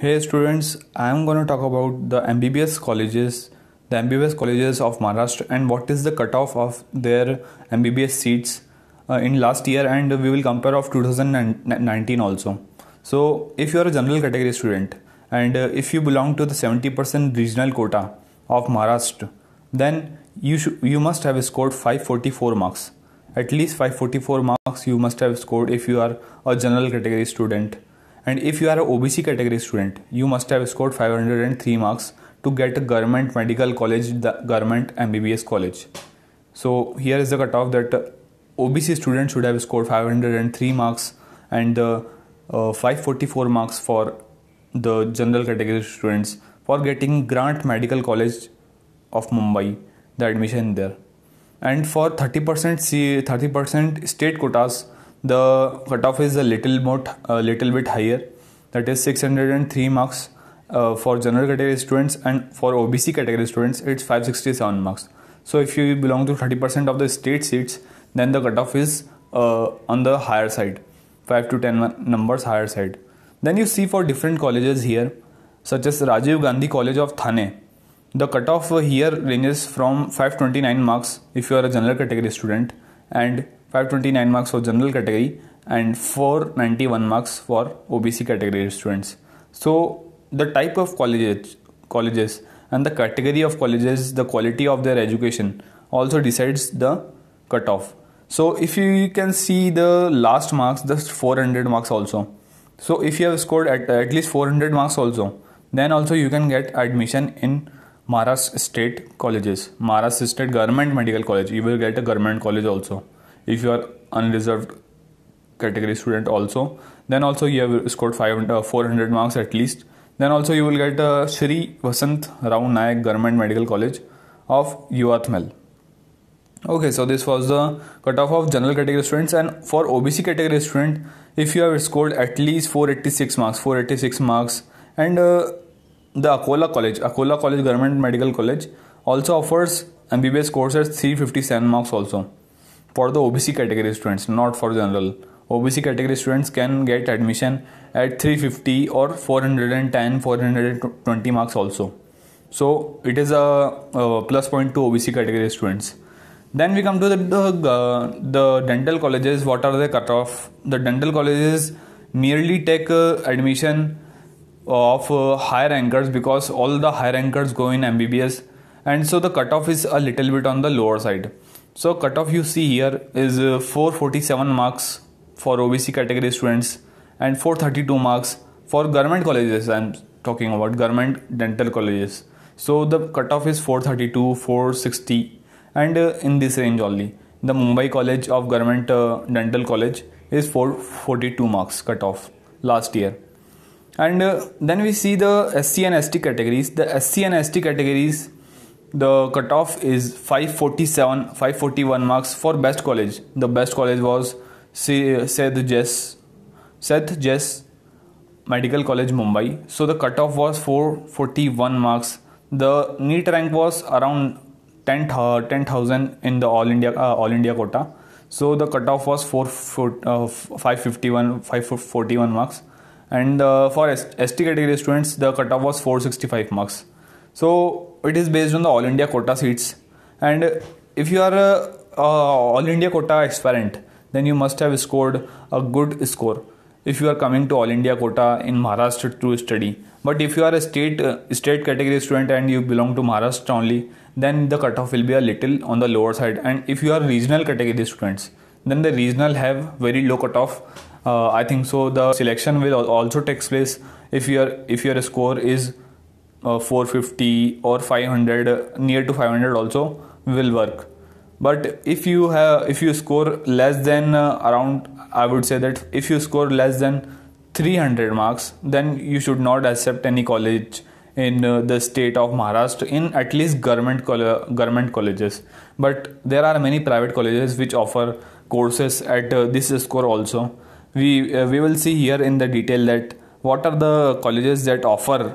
Hey students, I am going to talk about the MBBS colleges, the MBBS colleges of Maharashtra and what is the cutoff of their MBBS seats uh, in last year and we will compare of 2019 also. So if you are a general category student and uh, if you belong to the 70% regional quota of Maharashtra, then you should you must have scored 544 marks. At least 544 marks you must have scored if you are a general category student and if you are a OBC category student, you must have scored 503 marks to get a government medical college, the government MBBS college. So here is the cutoff that OBC student should have scored 503 marks and uh, uh, 544 marks for the general category students for getting Grant Medical College of Mumbai, the admission there. And for 30% C, 30% state quotas, the cutoff is a little more a little bit higher. That is 603 marks. Uh, for general category students and for OBC category students it's 567 marks. So if you belong to 30% of the state seats then the cutoff is uh, on the higher side. 5 to 10 numbers higher side. Then you see for different colleges here such as Rajiv Gandhi College of Thane. The cutoff here ranges from 529 marks if you are a general category student and 529 marks for general category and 491 marks for OBC category students. So the type of colleges, colleges and the category of colleges, the quality of their education also decides the cutoff. So if you can see the last marks, the 400 marks also. So if you have scored at, at least 400 marks also, then also you can get admission in Maharashtra state colleges, Maharashtra state government medical college. You will get a government college also if you are unreserved category student also then also you have scored 500 uh, 400 marks at least. Then also you will get uh, Shri Vasant Rao Naik Government Medical College of Yavatmal. Okay, so this was the cutoff of general category students. And for OBC category student, if you have scored at least 486 marks, 486 marks, and uh, the Akola College, Akola College Government Medical College also offers MBBS courses 357 marks also for the OBC category students, not for general. OBC category students can get admission at 350 or 410, 420 marks also. So it is a, a plus point to OBC category students. Then we come to the the, uh, the dental colleges. What are the cutoff? The dental colleges merely take uh, admission of uh, higher rankers because all the higher rankers go in MBBS, and so the cutoff is a little bit on the lower side. So cutoff you see here is uh, 447 marks for OBC category students and 432 marks for government colleges. I'm talking about government dental colleges. So the cutoff is 432, 460 and uh, in this range only. The Mumbai College of Government uh, Dental College is 442 marks cutoff last year. And uh, then we see the SC and ST categories. The SC and ST categories the cutoff is 547 541 marks for best college. The best college was Seth GS Seth GS Medical College Mumbai. So the cutoff was 441 marks. The NEET rank was around 10,000 10, in the all India uh, all India quota. So the cutoff was 4, 4 uh, 551 541 marks. And uh, for ST category students the cutoff was 465 marks. So it is based on the all India quota seats, and if you are a, a all India quota aspirant, then you must have scored a good score if you are coming to all India quota in Maharashtra to study. But if you are a state uh, state category student and you belong to Maharashtra only, then the cutoff will be a little on the lower side. And if you are regional category students, then the regional have very low cutoff. Uh, I think so. The selection will also takes place if your if your score is uh, 450 or 500 uh, near to 500 also will work. But if you have if you score less than uh, around i would say that if you score less than 300 marks then you should not accept any college in uh, the state of maharashtra in at least government government colleges. But there are many private colleges which offer courses at uh, this score also. We we will see here in the detail that what are the colleges that offer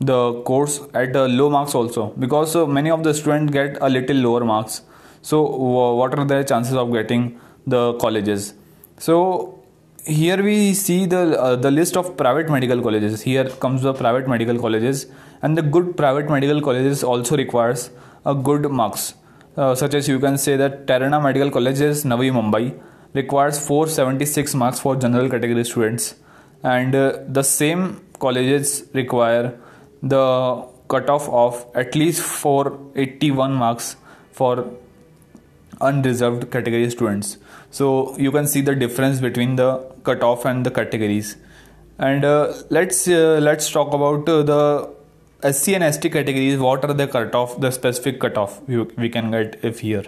the course at low marks also because uh, many of the students get a little lower marks. So what are their chances of getting the colleges? So here we see the uh, the list of private medical colleges. Here comes the private medical colleges and the good private medical colleges also requires a good marks. Uh, such as you can say that Terna Medical Colleges Navi Mumbai requires 476 marks for general category students. And uh, the same colleges require the cutoff of at least 481 marks for unreserved category students. So you can see the difference between the cutoff and the categories. And uh, let's uh, let's talk about uh, the SC and ST categories. What are the cutoff the specific cutoff we, we can get if here?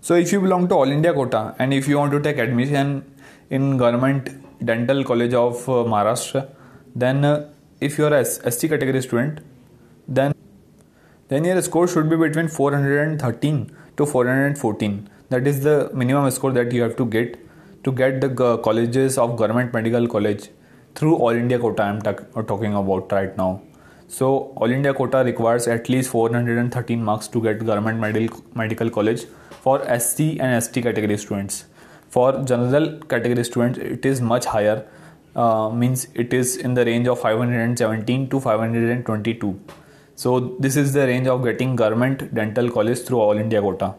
So if you belong to all India quota and if you want to take admission in government dental college of uh, Maharashtra then uh, if you are a ST category student then then your score should be between 413 to 414 that is the minimum score that you have to get to get the colleges of government medical college through all india quota i'm uh, talking about right now. So all india quota requires at least 413 marks to get government medical medical college for sc and st category students. For general category students it is much higher uh, means it is in the range of 517 to 522 so this is the range of getting government dental college through all India quota.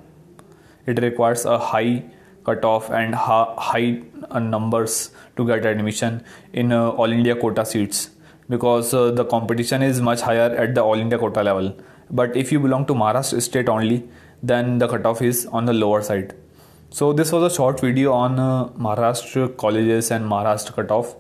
It requires a high cutoff and high uh, numbers to get admission in uh, all India quota seats because uh, the competition is much higher at the all India quota level. But if you belong to Maharashtra state only, then the cutoff is on the lower side. So this was a short video on uh, Maharashtra colleges and Maharashtra cutoff.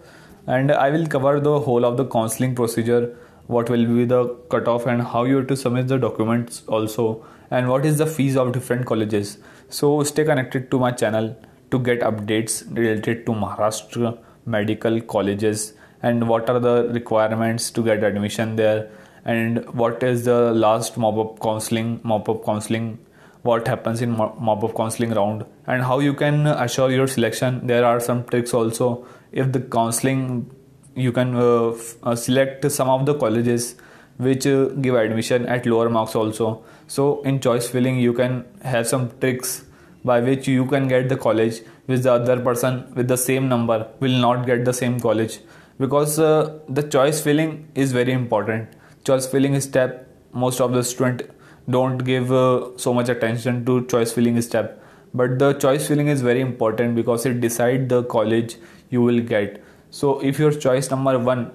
And I will cover the whole of the counseling procedure what will be the cutoff and how you have to submit the documents also and what is the fees of different colleges. So stay connected to my channel to get updates related to maharashtra medical colleges and what are the requirements to get admission there and what is the last mop-up counseling mop-up counseling what happens in mop-up counseling round and how you can assure your selection. There are some tricks also. If the counseling you can uh, uh, select some of the colleges which uh, give admission at lower marks also. So in choice filling you can have some tricks by which you can get the college which the other person with the same number will not get the same college. Because uh, the choice filling is very important. Choice filling step most of the student don't give uh, so much attention to choice filling step. But the choice filling is very important because it decide the college you will get. So if your choice number one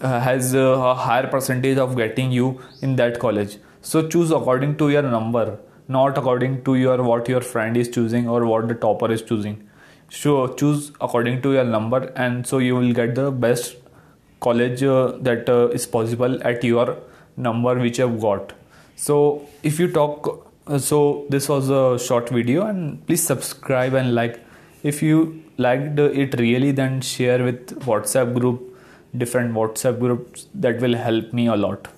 uh, has uh, a higher percentage of getting you in that college. So choose according to your number not according to your what your friend is choosing or what the topper is choosing. So choose according to your number and so you will get the best college uh, that uh, is possible at your number which you have got so if you talk uh, so this was a short video and please subscribe and like. If you liked it really then share with whatsapp group different whatsapp groups that will help me a lot